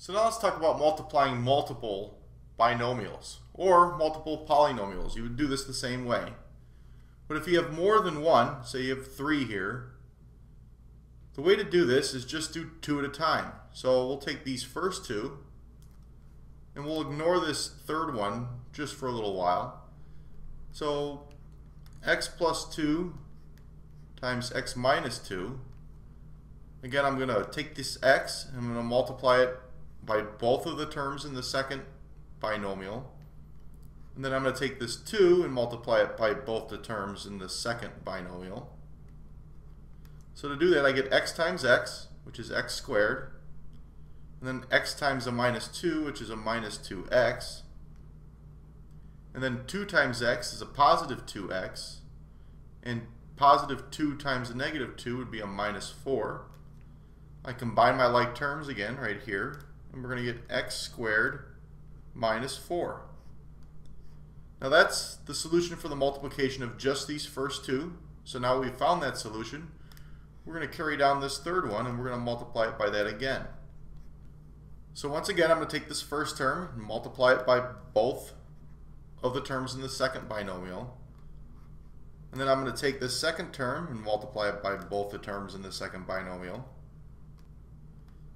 So now let's talk about multiplying multiple binomials or multiple polynomials. You would do this the same way. But if you have more than one, say you have three here, the way to do this is just do two at a time. So we'll take these first two and we'll ignore this third one just for a little while. So x plus 2 times x minus 2. Again, I'm going to take this x and I'm going to multiply it by both of the terms in the second binomial. And then I'm going to take this 2 and multiply it by both the terms in the second binomial. So to do that, I get x times x, which is x squared, and then x times a minus 2, which is a minus 2x. And then 2 times x is a positive 2x, and positive 2 times a negative 2 would be a minus 4. I combine my like terms again right here, and we're going to get x squared minus 4. Now that's the solution for the multiplication of just these first two. So now we've found that solution. We're going to carry down this third one and we're going to multiply it by that again. So once again, I'm going to take this first term and multiply it by both of the terms in the second binomial. And then I'm going to take this second term and multiply it by both the terms in the second binomial.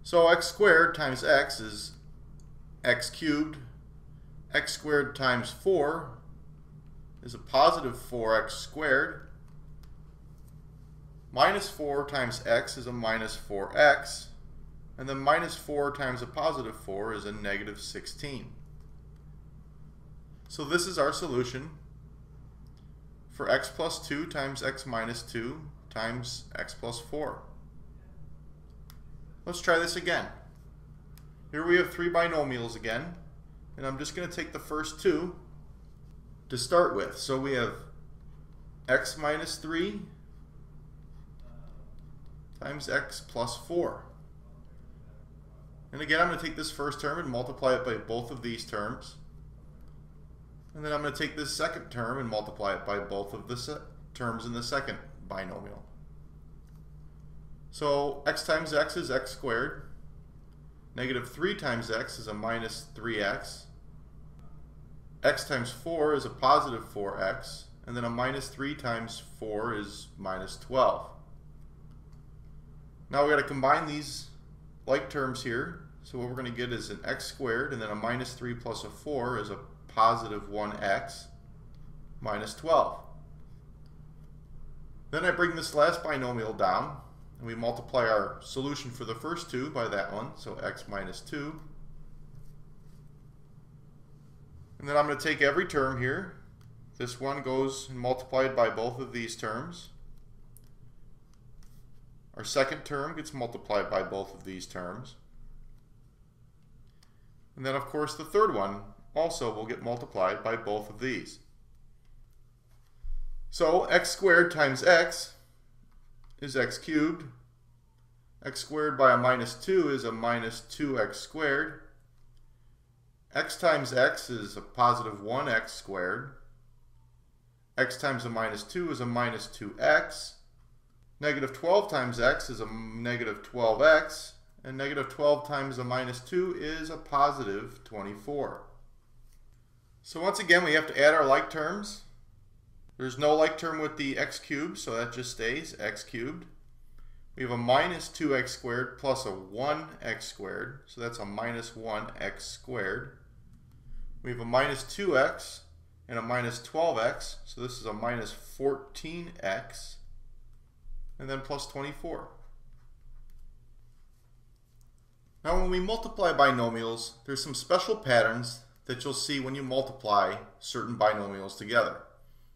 So x squared times x is x cubed x squared times 4 is a positive 4x squared. Minus 4 times x is a minus 4x. And then minus 4 times a positive 4 is a negative 16. So this is our solution for x plus 2 times x minus 2 times x plus 4. Let's try this again. Here we have three binomials again. And I'm just going to take the first two to start with. So we have x minus 3 times x plus 4. And again, I'm going to take this first term and multiply it by both of these terms. And then I'm going to take this second term and multiply it by both of the terms in the second binomial. So x times x is x squared. Negative 3 times x is a minus 3x. x times 4 is a positive 4x. And then a minus 3 times 4 is minus 12. Now we've got to combine these like terms here. So what we're going to get is an x squared, and then a minus 3 plus a 4 is a positive 1x minus 12. Then I bring this last binomial down, and we multiply our solution for the first two by that one, so x minus 2. And then I'm going to take every term here. This one goes and multiplied by both of these terms. Our second term gets multiplied by both of these terms. And then, of course, the third one also will get multiplied by both of these. So x squared times x is x cubed. x squared by a minus 2 is a minus 2x squared. x times x is a positive 1x squared. x times a minus 2 is a minus 2x. Negative 12 times x is a negative 12x. And negative 12 times a minus 2 is a positive 24. So once again, we have to add our like terms. There's no like term with the x cubed, so that just stays x cubed. We have a minus 2x squared plus a 1x squared, so that's a minus 1x squared. We have a minus 2x and a minus 12x, so this is a minus 14x, and then plus 24. Now when we multiply binomials, there's some special patterns that you'll see when you multiply certain binomials together.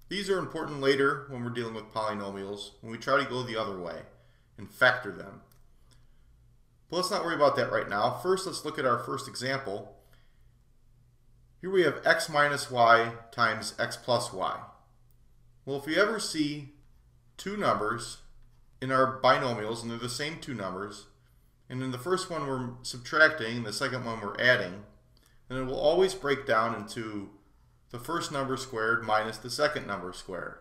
These are important later when we're dealing with polynomials, when we try to go the other way and factor them. But let's not worry about that right now. First, let's look at our first example. Here we have x minus y times x plus y. Well, if we ever see two numbers in our binomials, and they're the same two numbers, and in the first one we're subtracting, the second one we're adding, then it will always break down into the first number squared minus the second number squared.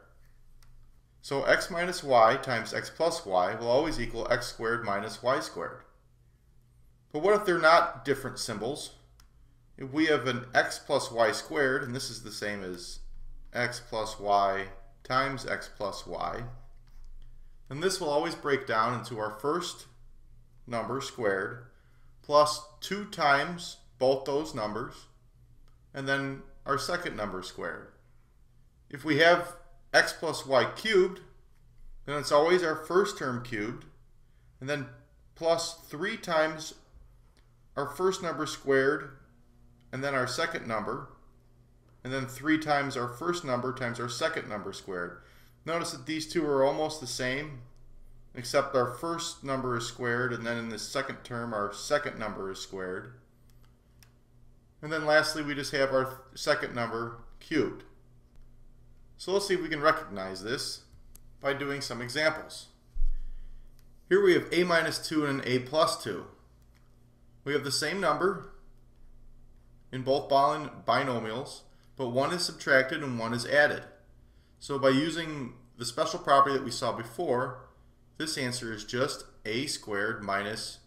So x minus y times x plus y will always equal x squared minus y squared. But what if they're not different symbols? If we have an x plus y squared, and this is the same as x plus y times x plus y, then this will always break down into our first number squared plus 2 times both those numbers, and then our second number squared. If we have x plus y cubed, then it's always our first term cubed, and then plus 3 times our first number squared, and then our second number, and then 3 times our first number times our second number squared. Notice that these two are almost the same, except our first number is squared, and then in the second term, our second number is squared. And then lastly, we just have our second number cubed. So let's see if we can recognize this by doing some examples. Here we have a minus 2 and an a plus 2. We have the same number in both binomials, but one is subtracted and one is added. So by using the special property that we saw before, this answer is just a squared minus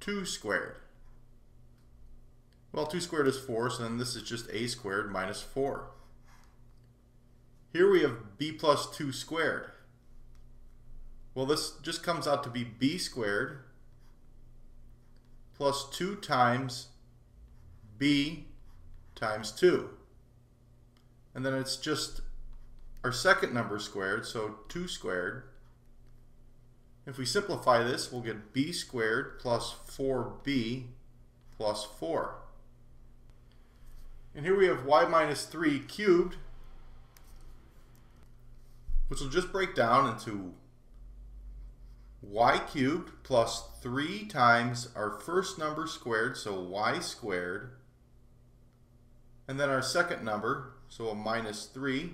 2 squared. Well, 2 squared is 4, so then this is just a squared minus 4. Here we have b plus 2 squared. Well, this just comes out to be b squared plus 2 times b times 2. And then it's just our second number squared, so 2 squared. If we simplify this, we'll get b squared plus 4b plus 4. And here we have y minus 3 cubed, which will just break down into y cubed plus 3 times our first number squared, so y squared, and then our second number, so a minus 3,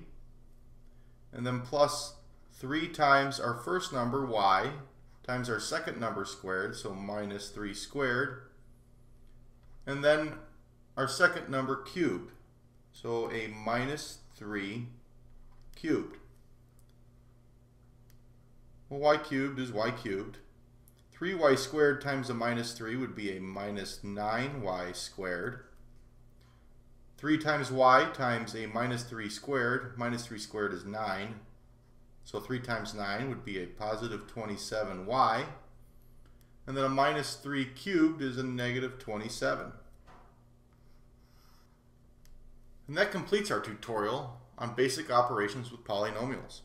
and then plus 3 times our first number, y, times our second number squared, so minus 3 squared, and then our second number cubed. So a minus 3 cubed. Well, y cubed is y cubed. 3y squared times a minus 3 would be a minus 9y squared. 3 times y times a minus 3 squared. Minus 3 squared is 9. So 3 times 9 would be a positive 27y. And then a minus 3 cubed is a negative 27. And that completes our tutorial on basic operations with polynomials.